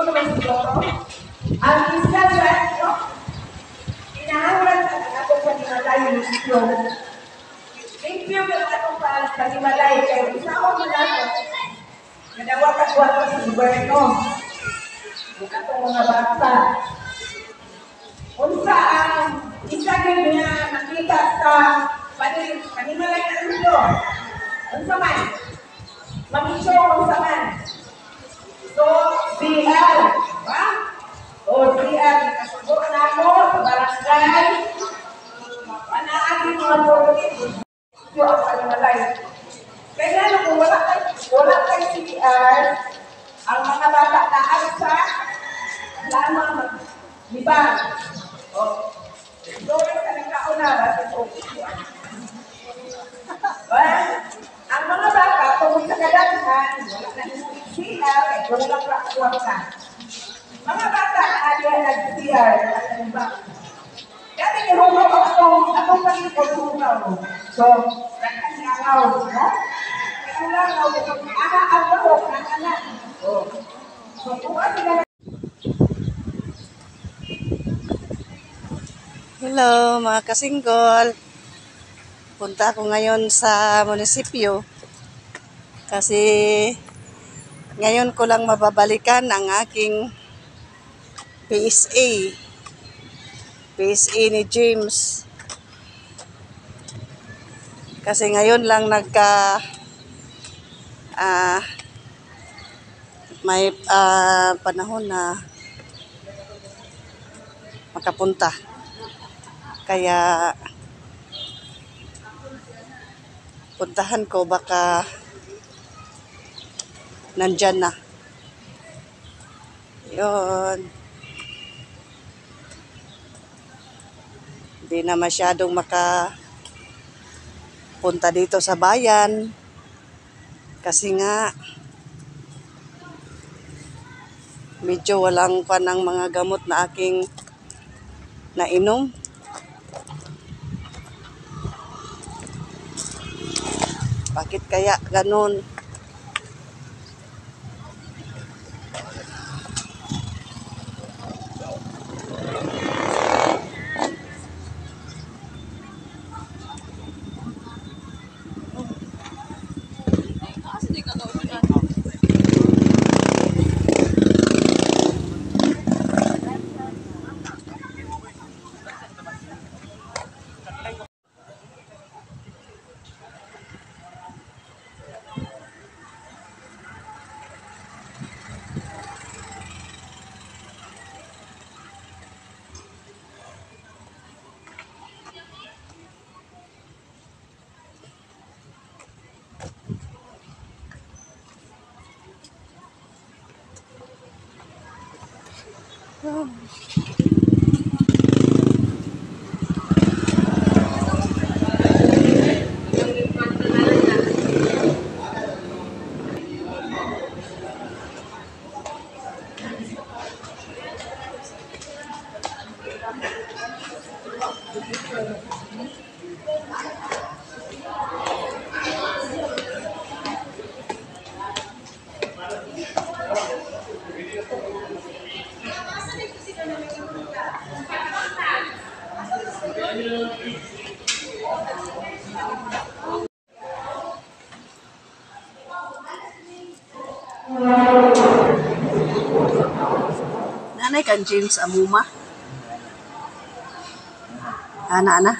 pare mo po. Ang isa sa no? Inahawalan sa atong panimalay limpyo. Limpyo ka atong pa- panimalay kay isa ko mula ko. Nadawa ka kwarto sa gobyerno. Ang mga bata. Unsa ang isa nga nakita sa pani- panimalay na limpyo. Unsa man? Mamisyo unsa man? So, CR, ba? O CR, nakasubo na ako sa barangay. Panaagin mga politik. Yo ang panimalay. Kaya ano kung wala kay wala kay CR, ang mga bata na sa lamang maglibang. O, doon sa nagkauna ba sa Well, ang mga bata, kung sa kadaghan, wala na BL boleh melakukan. Mga bata, ada nag-CR at ibang. Dati ni Rumo, atong, atong. So, nagkanangaw, no? Nagkanangaw, anak ang bahok ng. So, kung ano Hello mga kasinggol Punta ako ngayon sa munisipyo kasi ngayon ko lang mababalikan ang aking PSA. PSA ni James. Kasi ngayon lang nagka ah may ah, panahon na makapunta. Kaya puntahan ko baka nandyan na. Yun. Hindi na masyadong maka punta dito sa bayan. Kasi nga medyo walang pa ng mga gamot na aking nainom. Bakit kaya ganun? Nanay kan James Amuma. Ana,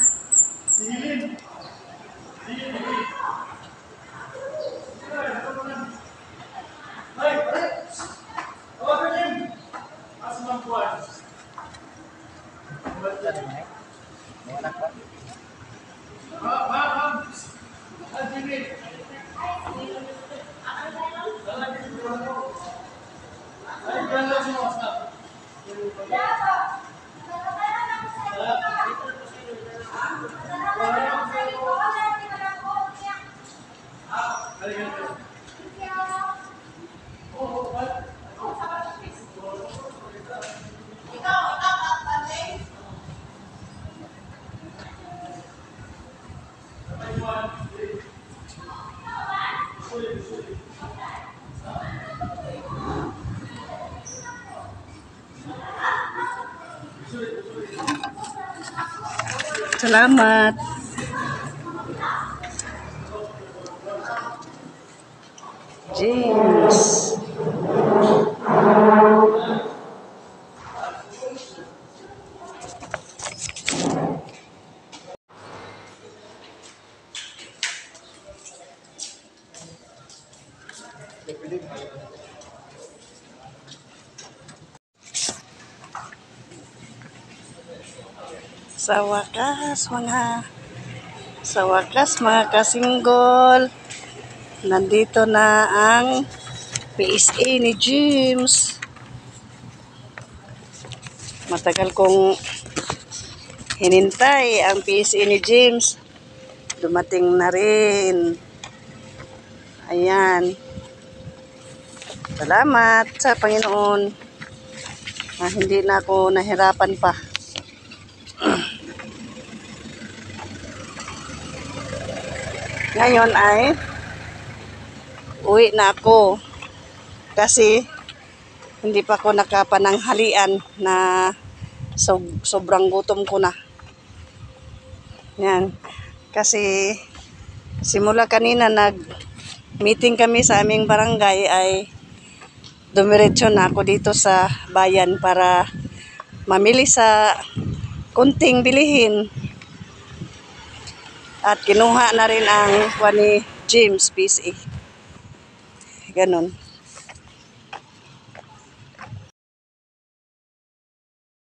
Salamat. Sa wakas, mga sa wakas, mga kasinggol, nandito na ang PSA ni James. Matagal kong hinintay ang PSA ni James. Dumating na rin. Ayan. Salamat sa Panginoon na hindi na ako nahirapan pa. Ngayon ay uwi na ako kasi hindi pa ako nakapananghalian na sob- sobrang gutom ko na. Yan. Kasi simula kanina nag meeting kami sa aming barangay ay dumiretso na ako dito sa bayan para mamili sa kunting bilihin at kinuha na rin ang kuha ni James PCA. Ganon.